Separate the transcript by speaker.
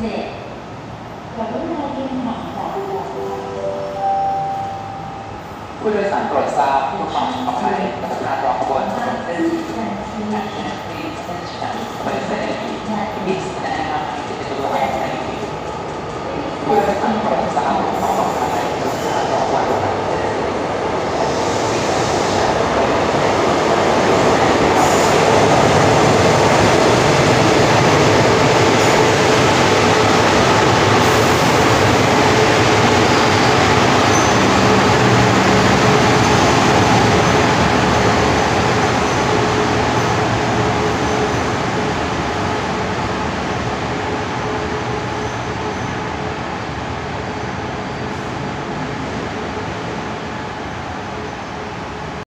Speaker 1: เจ็ดกรุณายืนห่างจากผู้โดยสาร
Speaker 2: โปรดทราบผู้ปกครองขอไห้กระณารอขบวนร
Speaker 1: ทัท
Speaker 2: บริเว
Speaker 1: ท
Speaker 2: บิ๊กแอนด์ผู้โดยสารโปรดทราบ